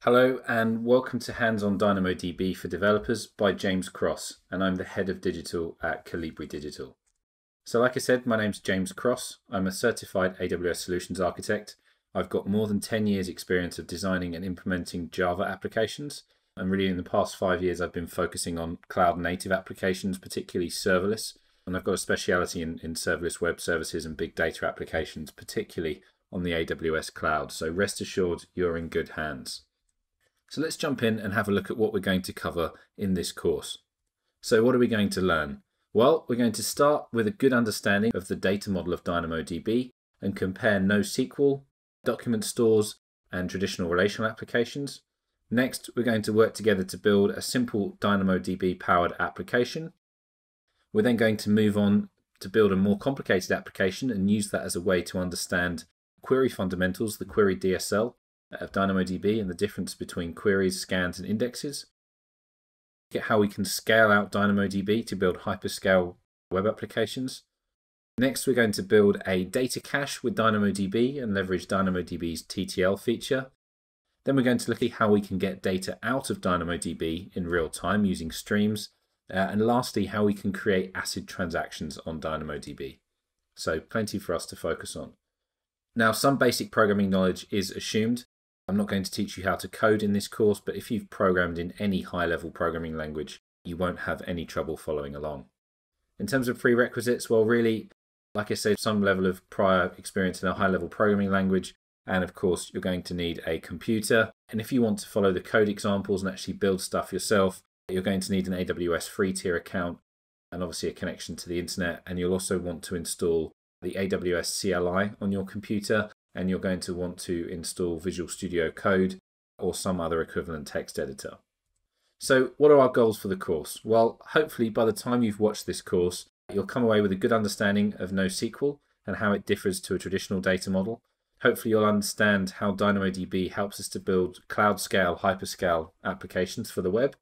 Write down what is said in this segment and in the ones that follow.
Hello and welcome to Hands on DynamoDB for Developers by James Cross, and I'm the head of digital at Colibri Digital. So, like I said, my name's James Cross. I'm a certified AWS Solutions Architect. I've got more than 10 years' experience of designing and implementing Java applications. And really, in the past five years, I've been focusing on cloud native applications, particularly serverless. And I've got a speciality in, in serverless web services and big data applications, particularly on the AWS cloud. So, rest assured, you're in good hands. So let's jump in and have a look at what we're going to cover in this course. So what are we going to learn? Well, we're going to start with a good understanding of the data model of DynamoDB and compare NoSQL, document stores, and traditional relational applications. Next, we're going to work together to build a simple DynamoDB powered application. We're then going to move on to build a more complicated application and use that as a way to understand query fundamentals, the query DSL, of DynamoDB and the difference between queries, scans, and indexes. Look at how we can scale out DynamoDB to build hyperscale web applications. Next, we're going to build a data cache with DynamoDB and leverage DynamoDB's TTL feature. Then we're going to look at how we can get data out of DynamoDB in real time using streams. Uh, and lastly, how we can create ACID transactions on DynamoDB. So plenty for us to focus on. Now, some basic programming knowledge is assumed, I'm not going to teach you how to code in this course, but if you've programmed in any high level programming language, you won't have any trouble following along. In terms of prerequisites, well, really, like I said, some level of prior experience in a high level programming language, and of course, you're going to need a computer. And if you want to follow the code examples and actually build stuff yourself, you're going to need an AWS free tier account and obviously a connection to the internet. And you'll also want to install the AWS CLI on your computer and you're going to want to install Visual Studio Code or some other equivalent text editor. So what are our goals for the course? Well, hopefully by the time you've watched this course, you'll come away with a good understanding of NoSQL and how it differs to a traditional data model. Hopefully you'll understand how DynamoDB helps us to build cloud scale, hyperscale applications for the web.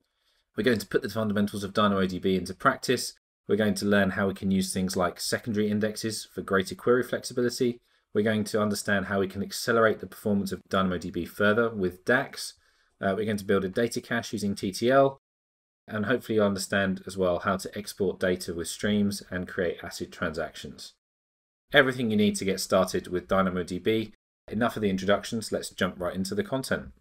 We're going to put the fundamentals of DynamoDB into practice. We're going to learn how we can use things like secondary indexes for greater query flexibility, we're going to understand how we can accelerate the performance of DynamoDB further with DAX. Uh, we're going to build a data cache using TTL, and hopefully you'll understand as well how to export data with streams and create ACID transactions. Everything you need to get started with DynamoDB. Enough of the introductions, let's jump right into the content.